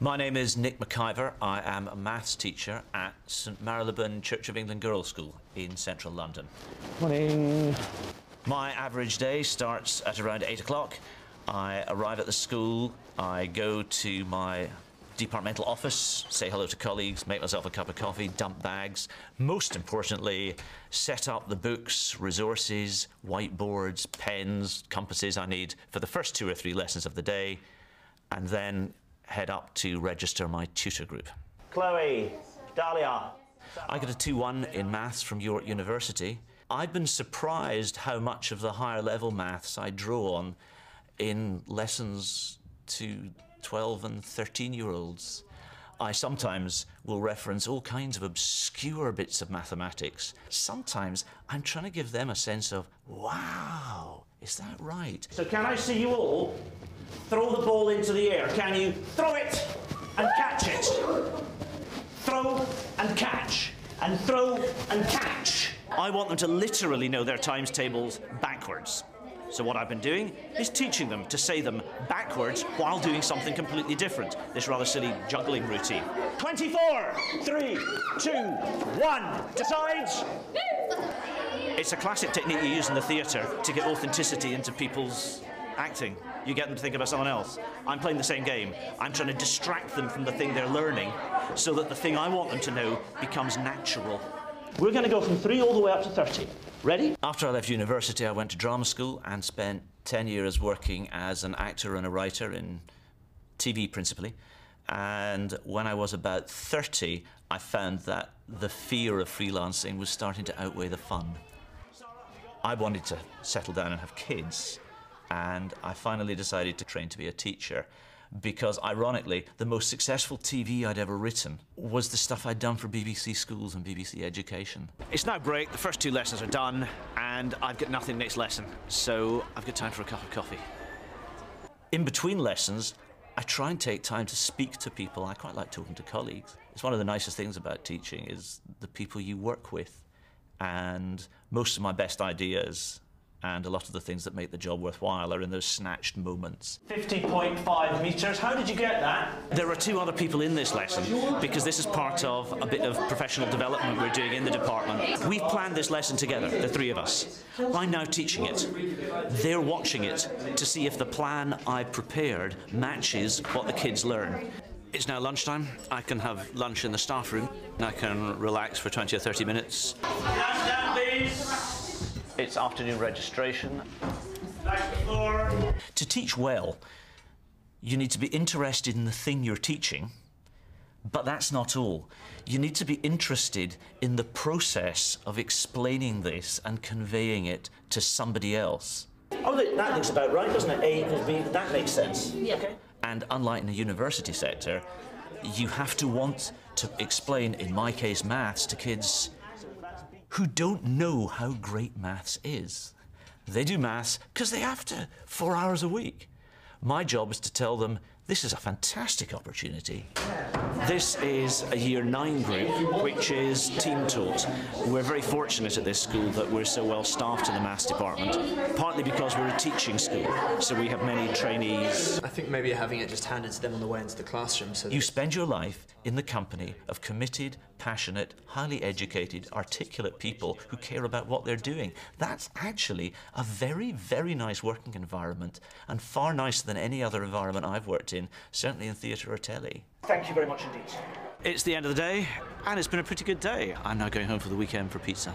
My name is Nick McIvor. I am a maths teacher at St Marylebone Church of England Girls' School in central London. Morning. My average day starts at around 8 o'clock. I arrive at the school, I go to my departmental office, say hello to colleagues, make myself a cup of coffee, dump bags. Most importantly, set up the books, resources, whiteboards, pens, compasses I need for the first two or three lessons of the day, and then head up to register my tutor group. Chloe, Dahlia. I got a 2 1 in maths from York University. I've been surprised how much of the higher level maths I draw on in lessons to 12 and 13 year olds. I sometimes will reference all kinds of obscure bits of mathematics. Sometimes I'm trying to give them a sense of, wow, is that right? So can I see you all throw the ball into the air? Can you throw it and catch it? Throw and catch. And throw and catch. I want them to literally know their times tables backwards. So what I've been doing is teaching them to say them backwards while doing something completely different. This rather silly juggling routine. 24, 3, 2, 1. Decides. It's a classic technique you use in the theatre to get authenticity into people's acting. You get them to think about someone else. I'm playing the same game. I'm trying to distract them from the thing they're learning so that the thing I want them to know becomes natural. We're going to go from 3 all the way up to 30. Ready? After I left university, I went to drama school and spent 10 years working as an actor and a writer in TV principally. And when I was about 30, I found that the fear of freelancing was starting to outweigh the fun. I wanted to settle down and have kids, and I finally decided to train to be a teacher because ironically, the most successful TV I'd ever written was the stuff I'd done for BBC Schools and BBC Education. It's now break, the first two lessons are done, and I've got nothing next lesson, so I've got time for a cup of coffee. In between lessons, I try and take time to speak to people. I quite like talking to colleagues. It's one of the nicest things about teaching is the people you work with. And most of my best ideas and a lot of the things that make the job worthwhile are in those snatched moments. 50.5 metres. How did you get that? There are two other people in this lesson because this is part of a bit of professional development we're doing in the department. We've planned this lesson together, the three of us. I'm now teaching it. They're watching it to see if the plan I prepared matches what the kids learn. It's now lunchtime. I can have lunch in the staff room. And I can relax for 20 or 30 minutes. Down, down, please. It's afternoon registration. To teach well, you need to be interested in the thing you're teaching, but that's not all. You need to be interested in the process of explaining this and conveying it to somebody else. Oh, that looks about right, doesn't it? A equals B, that makes sense. Yeah. Okay. And unlike in the university sector, you have to want to explain, in my case, maths to kids who don't know how great maths is. They do maths because they have to, four hours a week. My job is to tell them this is a fantastic opportunity. This is a year nine group, which is team taught. We're very fortunate at this school that we're so well staffed in the maths department, partly because we're a teaching school, so we have many trainees. I think maybe having it just handed to them on the way into the classroom so You spend your life in the company of committed, passionate, highly educated, articulate people who care about what they're doing. That's actually a very, very nice working environment and far nicer than any other environment I've worked in, certainly in theatre or telly. Thank you very much indeed. It's the end of the day, and it's been a pretty good day. I'm now going home for the weekend for pizza.